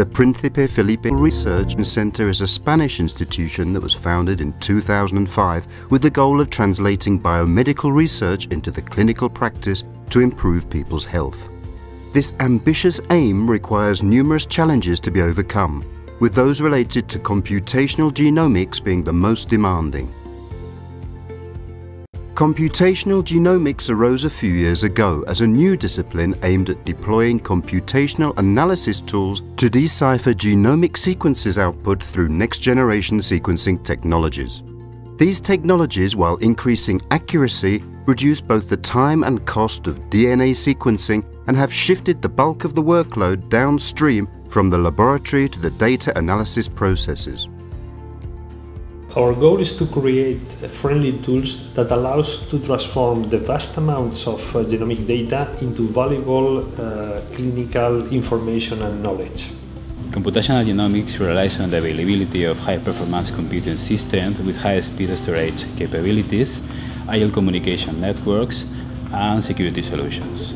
The Príncipe Felipe Research Center is a Spanish institution that was founded in 2005 with the goal of translating biomedical research into the clinical practice to improve people's health. This ambitious aim requires numerous challenges to be overcome, with those related to computational genomics being the most demanding. Computational genomics arose a few years ago as a new discipline aimed at deploying computational analysis tools to decipher genomic sequences output through next-generation sequencing technologies. These technologies, while increasing accuracy, reduce both the time and cost of DNA sequencing and have shifted the bulk of the workload downstream from the laboratory to the data analysis processes. Our goal is to create friendly tools that allow us to transform the vast amounts of uh, genomic data into valuable uh, clinical information and knowledge. Computational genomics relies on the availability of high-performance computing systems with high-speed storage capabilities, agile communication networks, and security solutions.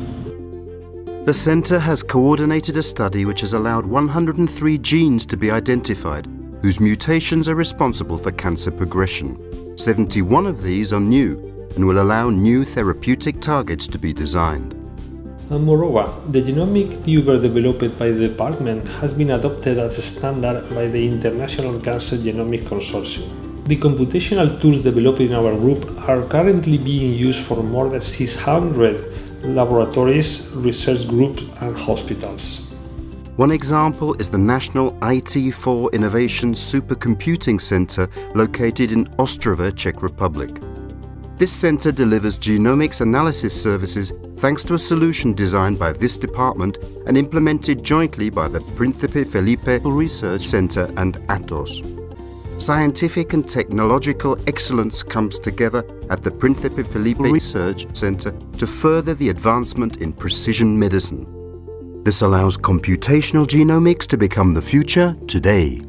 The Centre has coordinated a study which has allowed 103 genes to be identified whose mutations are responsible for cancer progression. 71 of these are new and will allow new therapeutic targets to be designed. And moreover, the genomic viewer developed by the department has been adopted as a standard by the International Cancer Genomic Consortium. The computational tools developed in our group are currently being used for more than 600 laboratories, research groups, and hospitals. One example is the National IT4 Innovation Supercomputing Center located in Ostrava, Czech Republic. This center delivers genomics analysis services thanks to a solution designed by this department and implemented jointly by the Príncipe Felipe Research Center and Atos. Scientific and technological excellence comes together at the Príncipe Felipe Research Center to further the advancement in precision medicine. This allows computational genomics to become the future today.